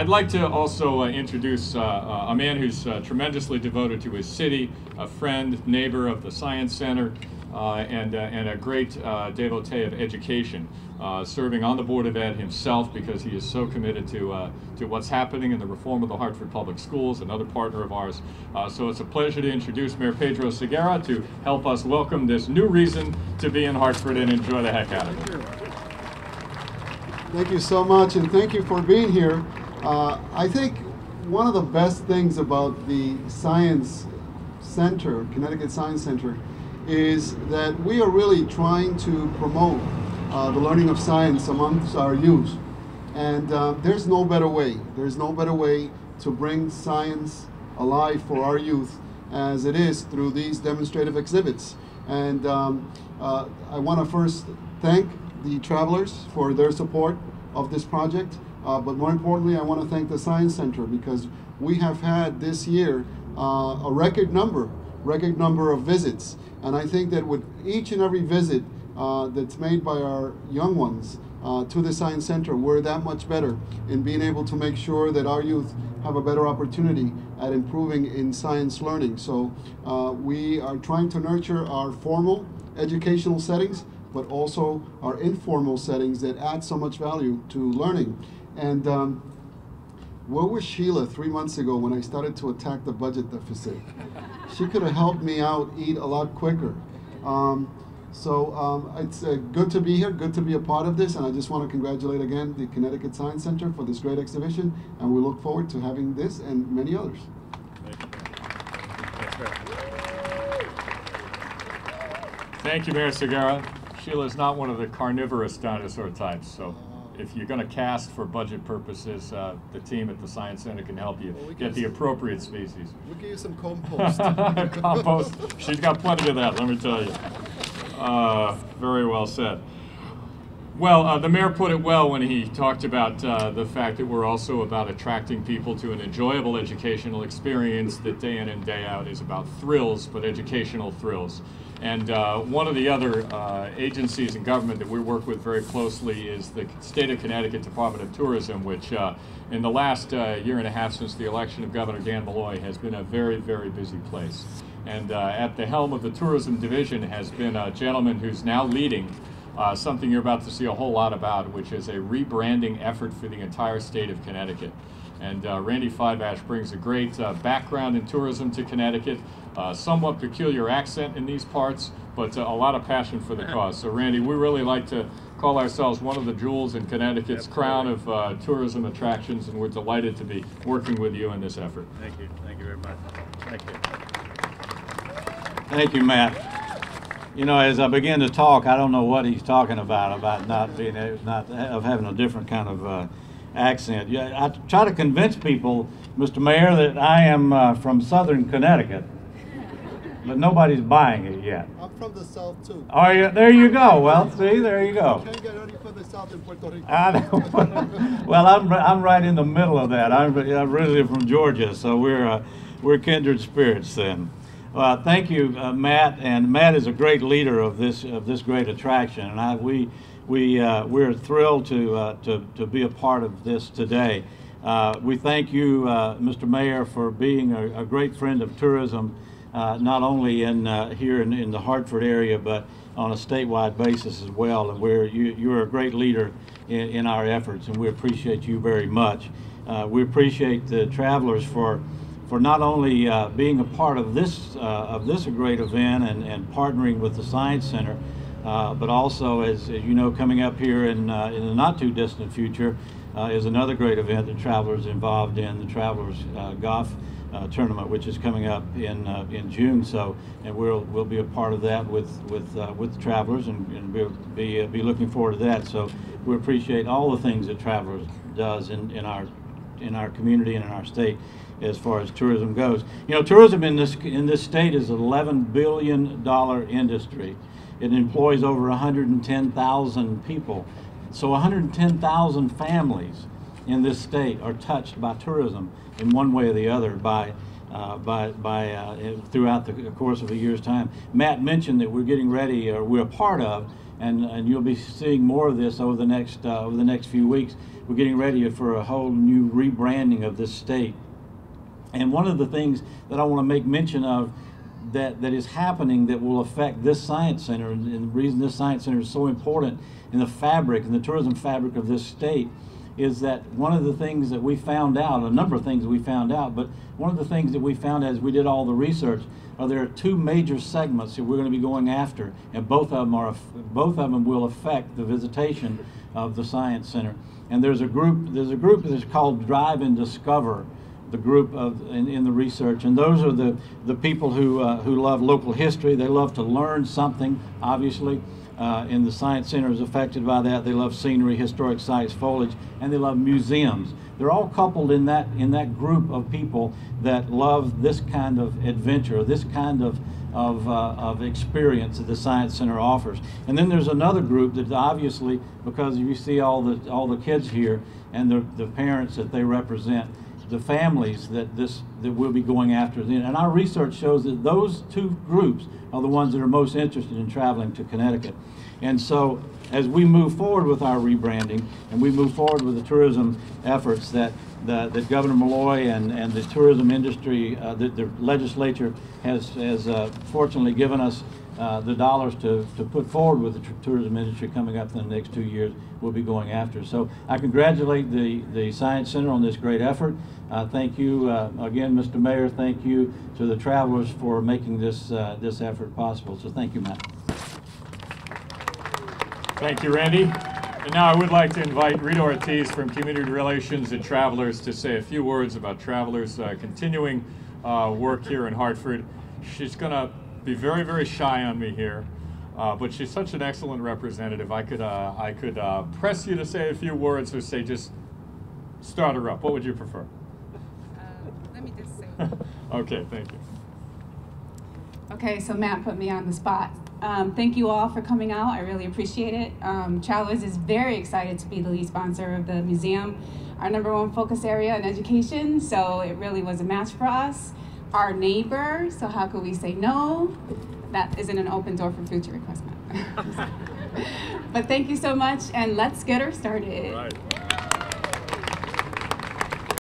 I'd like to also uh, introduce uh, uh, a man who's uh, tremendously devoted to his city, a friend, neighbor of the Science Center, uh, and, and a great devotee of education, serving on the Board of Ed himself because he is so committed to, to what's happening in the reform of the Hartford Public Schools, another partner of ours. So it's a pleasure to introduce Mayor Pedro Segarra to help us welcome this new reason to be in Hartford and enjoy the heck out of it. Thank you so much, and thank you for being here. Uh, I think one of the best things about the Science Center, Connecticut Science Center, is that we are really trying to promote uh, the learning of science amongst our youth. And uh, there's no better way, there's no better way to bring science alive for our youth as it is through these demonstrative exhibits. And um, uh, I want to first thank the travelers for their support of this project. Uh, but more importantly, I want to thank the Science Center because we have had this year uh, a record number, record number of visits. And I think that with each and every visit uh, that's made by our young ones uh, to the Science Center, we're that much better in being able to make sure that our youth have a better opportunity at improving in science learning. So uh, we are trying to nurture our formal educational settings, but also our informal settings that add so much value to learning. And um, where was Sheila three months ago when I started to attack the budget deficit? she could have helped me out eat a lot quicker. Um, so um, it's uh, good to be here, good to be a part of this, and I just want to congratulate again the Connecticut Science Center for this great exhibition, and we look forward to having this and many others. Thank you, Thank you, Mayor Segarra. Sheila is not one of the carnivorous dinosaur types, so if you're going to cast for budget purposes, uh, the team at the Science Center can help you Well, we get the appropriate species. We'll give you some compost. Compost, she's got plenty of that, let me tell you. Uh, very well said. Well, uh, the mayor put it well when he talked about uh, the fact that we're also about attracting people to an enjoyable educational experience that day in and day out is about thrills, but educational thrills. And uh, one of the other uh, agencies in government that we work with very closely is the State of Connecticut Department of Tourism, which uh, in the last uh, year and a half since the election of Governor Dan Malloy has been a very, very busy place. And at the helm of the tourism division has been a gentleman who's now leading uh, something you're about to see a whole lot about, which is a rebranding effort for the entire state of Connecticut. And uh, Randy Fiveash brings a great uh, background in tourism to Connecticut, uh, somewhat peculiar accent in these parts, but uh, a lot of passion for the cause. So, Randy, we really like to call ourselves one of the jewels in Connecticut's crown of uh, tourism attractions, and we're delighted to be working with you in this effort. Thank you, thank you very much. Thank you. Thank you, Matt. You know, as I begin to talk, I don't know what he's talking about, about not being, not, of having a different kind of uh, accent. Yeah, I try to convince people, Mr. Mayor, that I am uh, from southern Connecticut, but nobody's buying it yet. I'm from the South too. Are you, there you go. Well, see, there you go. Can't get any further south in Puerto Rico. I know. well, I'm, I'm right in the middle of that. I'm, I'm originally from Georgia, so we're, uh, we're kindred spirits then. Well, thank you, uh, Matt. And Matt is a great leader of this, of this great attraction. And I, we, we, uh, we're thrilled to, uh, to, to be a part of this today. Uh, we thank you, uh, Mr. Mayor, for being a, a great friend of tourism, uh, not only in, here in, in the Hartford area, but on a statewide basis as well. And we're, you, you're a great leader in, in our efforts, and we appreciate you very much. We appreciate the travelers for, for not only uh, being a part of this, uh, of this great event and, and partnering with the Science Center, uh, but also, as, as you know, coming up here in, uh, in the not too distant future uh, is another great event that Travelers involved in, the Travelers uh, Golf Tournament, which is coming up in, in June. So, and we'll, we'll be a part of that with, with, with Travelers and, and we'll be, be looking forward to that. So we appreciate all the things that Travelers does in, in our in our community and in our state as far as tourism goes. You know, tourism in this in this state is an 11 billion dollar industry. It employs over 110,000 people. So 110,000 families in this state are touched by tourism in one way or the other by uh, by, by uh, throughout the course of a year's time. Matt mentioned that we're getting ready, or we're a part of and, and you'll be seeing more of this over the next uh, over the next few weeks. We're getting ready for a whole new rebranding of this state. And one of the things that I want to make mention of that, that is happening that will affect this science center, and, the reason this science center is so important in the fabric and the tourism fabric of this state, is that one of the things that we found out, a number of things we found out, but one of the things that we found as we did all the research are there are two major segments that we're going to be going after, and both of them are both of them will affect the visitation of the science center. And there's a group there's a group that's called Drive and Discover the group of in, in, the research, and those are the the people who uh, who love local history. They love to learn something, obviously. Uh, and the Science Center is affected by that. They love scenery, historic sites, foliage, and they love museums. They're all coupled in that in that group of people that love this kind of adventure, this kind of of, uh, of experience that the Science Center offers. And then there's another group that obviously, because you see all the all the kids here and the, the parents that they represent, the families that this that we'll be going after. And our research shows that those two groups are the ones that are most interested in traveling to Connecticut. And so as we move forward with our rebranding and we move forward with the tourism efforts that that, that Governor Malloy and, and the tourism industry, uh, the, the legislature has, has uh, fortunately given us uh, the dollars to, to put forward with the tourism industry coming up in the next two years we'll be going after. So I congratulate the, the Science Center on this great effort. Uh, thank you uh, again, Mr. Mayor. Thank you to the travelers for making this, uh, this effort possible. So thank you, Matt. Thank you, Randy. And now I would like to invite Rita Ortiz from Community Relations and Travelers to say a few words about Travelers' uh, continuing work here in Hartford. She's going to be very, very shy on me here. Uh, but she's such an excellent representative. I could, uh, I could uh, press you to say a few words or say just start her up. What would you prefer? Uh, let me just say. okay, thank you. Okay, so Matt put me on the spot. Um, thank you all for coming out. I really appreciate it. Um, Travelers is very excited to be the lead sponsor of the museum, our number one focus area in education. So it really was a match for us. Our neighbor, so how could we say no? that isn't an open door for future requests, but thank you so much, and let's get her started.